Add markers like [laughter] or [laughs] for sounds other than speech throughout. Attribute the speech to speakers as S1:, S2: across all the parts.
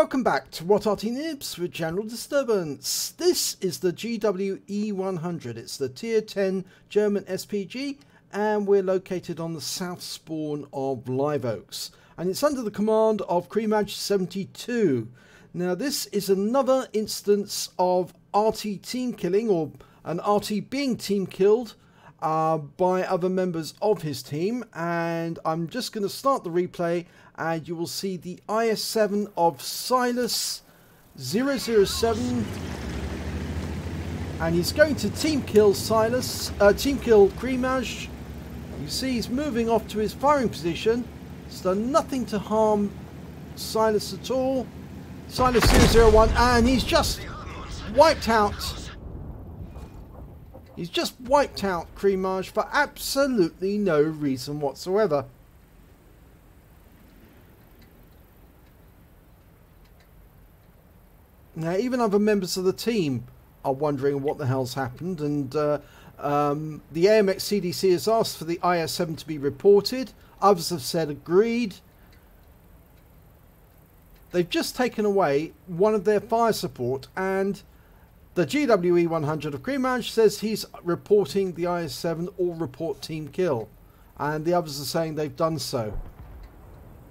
S1: Welcome back to WOT Arty Noobs with General Disturbance. This is the GWE100. It's the Tier 10 German SPG and we're located on the south spawn of Live Oaks. And it's under the command of krimaj 72. Now this is another instance of arty team killing or an arty being team killed uh, by other members of his team and I'm just going to start the replay and you will see the IS-7 of Silas 007 and he's going to team kill Silas, uh, team kill krimaj. You see he's moving off to his firing position. He's done nothing to harm Silas at all. Silas 001 and he's just wiped out He's just wiped out krimaj for absolutely no reason whatsoever. Now, even other members of the team are wondering what the hell's happened, and uh, um, the AMX CDC has asked for the IS-7 to be reported. Others have said agreed. They've just taken away one of their fire support, and the GWE 100 of krimaj says he's reporting the IS-7 all report team kill, and the others are saying they've done so.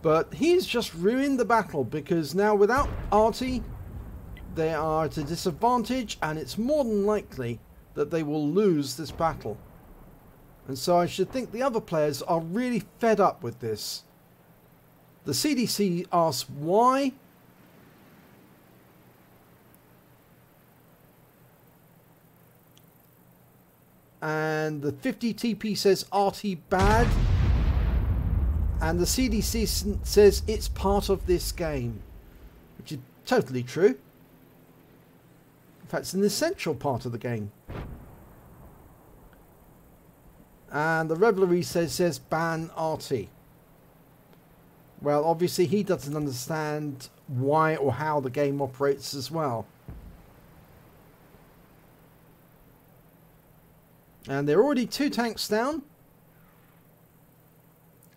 S1: But he's just ruined the battle because now without Arty, they are at a disadvantage, and it's more than likely that they will lose this battle. And so I should think the other players are really fed up with this. The CDC asks why and the 50 TP says arty bad? And the CDC says it's part of this game which is totally true. In fact it's an essential part of the game. And the Revelry says says ban arty well obviously he doesn't understand why or how the game operates as well And they're already two tanks down.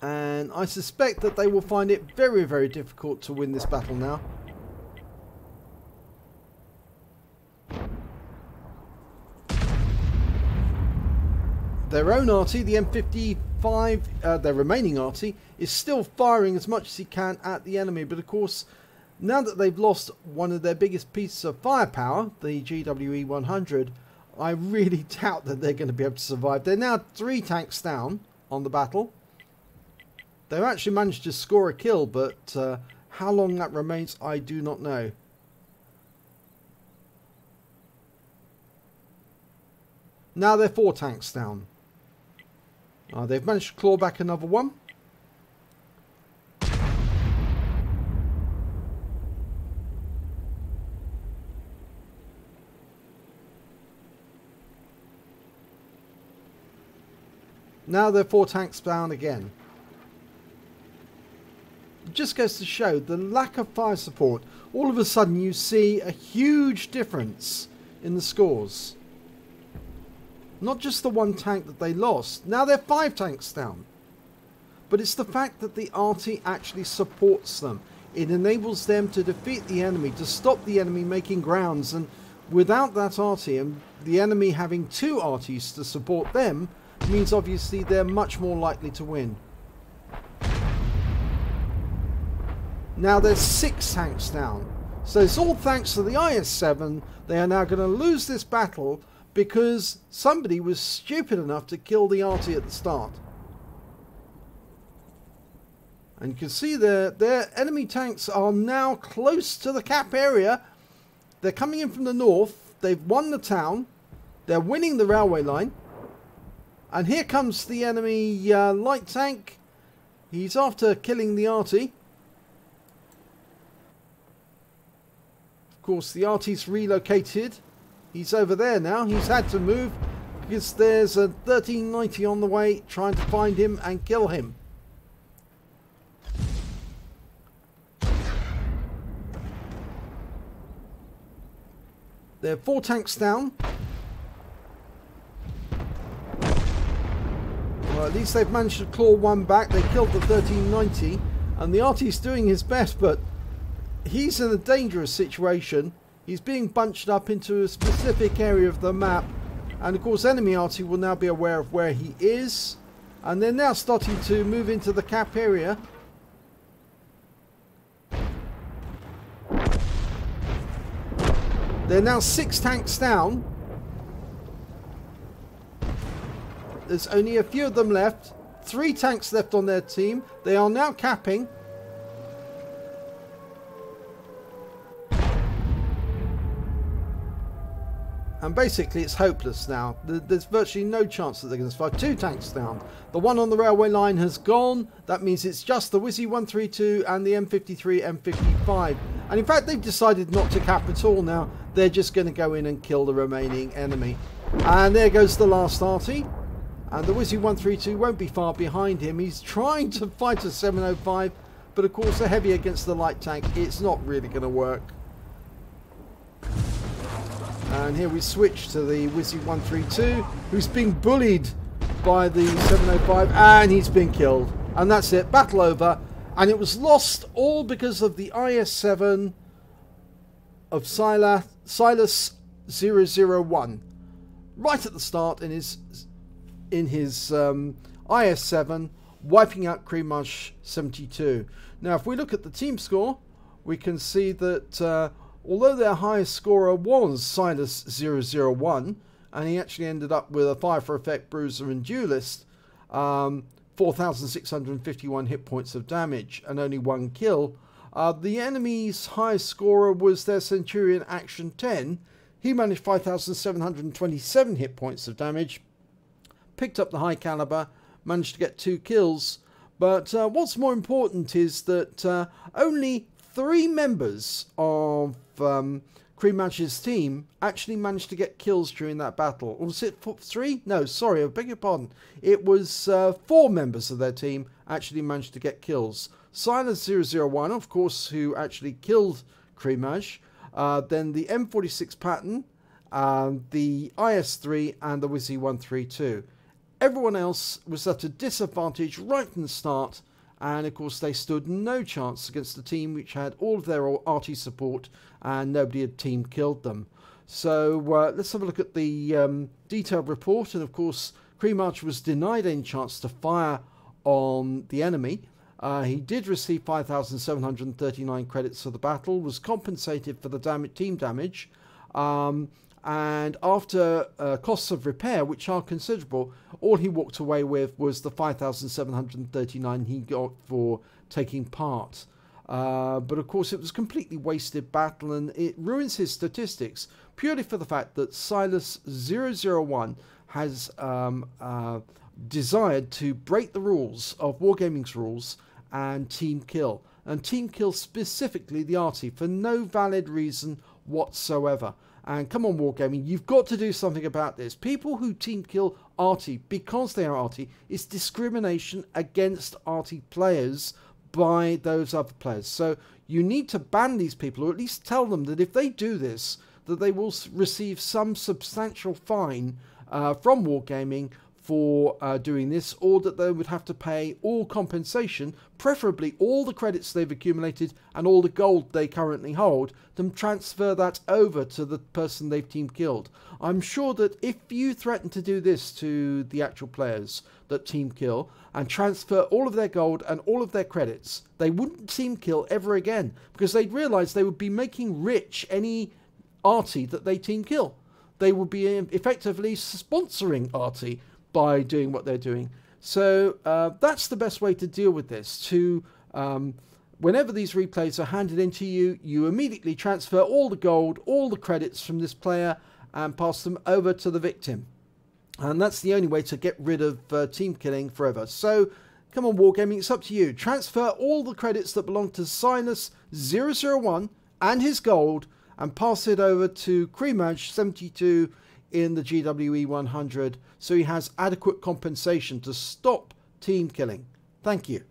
S1: And I suspect that they will find it very, very difficult to win this battle now. Their own arty, the M55, uh, their remaining arty, is still firing as much as he can at the enemy. But of course, now that they've lost one of their biggest pieces of firepower, the GWE 100, I really [laughs] doubt that they're going to be able to survive. They're now three tanks down on the battle. They've actually managed to score a kill, but uh, how long that remains, I do not know. Now they're four tanks down. Uh, they've managed to claw back another one. Now they're four tanks down again. It just goes to show the lack of fire support. All of a sudden you see a huge difference in the scores. Not just the one tank that they lost. Now they're five tanks down. But it's the fact that the arty actually supports them. It enables them to defeat the enemy, to stop the enemy making grounds. And without that arty and the enemy having two arties to support them, means obviously they're much more likely to win. Now there's six tanks down. So it's all thanks to the IS-7. They are now going to lose this battle because somebody was stupid enough to kill the arty at the start. And you can see their, their enemy tanks are now close to the cap area. They're coming in from the north. They've won the town. They're winning the railway line. And here comes the enemy uh, light tank. He's after killing the arty. Of course, the arty's relocated. He's over there now. He's had to move because there's a 1390 on the way trying to find him and kill him. There are four tanks down. Well, at least they've managed to claw one back. They killed the 1390. And the arty's doing his best, but he's in a dangerous situation. He's being bunched up into a specific area of the map. And of course, enemy arty will now be aware of where he is. And they're now starting to move into the cap area. They're now six tanks down. There's only a few of them left. Three tanks left on their team. They are now capping. And basically it's hopeless now. There's virtually no chance that they're going to survive. Two tanks down. The one on the railway line has gone. That means it's just the Wizzy 132 and the M53, M55. And in fact they've decided not to cap at all now. They're just going to go in and kill the remaining enemy. And there goes the last arty. And the Wizzy 132 won't be far behind him. He's trying to fight a 705. But of course, the heavy against the light tank, it's not really going to work. And here we switch to the Wizzy 132, who's being bullied by the 705, and he's been killed. And that's it, battle over. And it was lost all because of the IS-7 of Silas, Silas 001. Right at the start in his in his um, IS-7, wiping out krimaj 72. Now, if we look at the team score, we can see that uh, although their highest scorer was Silas 001, and he actually ended up with a fire for effect bruiser and duelist, um, 4,651 hit points of damage and only one kill. Uh, the enemy's highest scorer was their Centurion Action 10. He managed 5,727 hit points of damage, picked up the high caliber, managed to get two kills. But uh, what's more important is that uh, only three members of um, team actually managed to get kills during that battle. Or was it three? No, sorry, I beg your pardon. It was uh, four members of their team actually managed to get kills. Silas 001, of course, who actually killed krimaj. Uh, then the M46 Patton, um, the IS-3 and the Wizzy 132. Everyone else was at a disadvantage right from the start and of course they stood no chance against a team which had all of their arty support and nobody had team killed them. So uh, let's have a look at the um, detailed report and of course krimaj was denied any chance to fire on the enemy. Uh, he did receive 5,739 credits for the battle, was compensated for the dam team damage, um, and after uh, costs of repair, which are considerable, all he walked away with was the 5,739 he got for taking part. Uh, but of course, it was completely wasted battle and it ruins his statistics purely for the fact that Silas 001 has um, uh, desired to break the rules of Wargaming's rules and team kill. And team kill specifically the arty for no valid reason whatsoever. And come on, Wargaming, you've got to do something about this. People who team kill arty because they are arty is discrimination against arty players by those other players. So you need to ban these people, or at least tell them that if they do this, that they will receive some substantial fine uh, from Wargaming for uh, doing this, or that they would have to pay all compensation, preferably all the credits they've accumulated and all the gold they currently hold, then transfer that over to the person they've team killed. I'm sure that if you threaten to do this to the actual players that team kill and transfer all of their gold and all of their credits, they wouldn't team kill ever again because they'd realise they would be making rich any arty that they team kill. They would be effectively sponsoring arty by doing what they're doing. So uh, that's the best way to deal with this. To um, whenever these replays are handed in to you, you immediately transfer all the gold, all the credits from this player, and pass them over to the victim. And that's the only way to get rid of uh, team killing forever. So come on, Wargaming, it's up to you. Transfer all the credits that belong to Silas001 and his gold, and pass it over to krimaj 72 in the GWE 100 so he has adequate compensation to stop team killing. Thank you.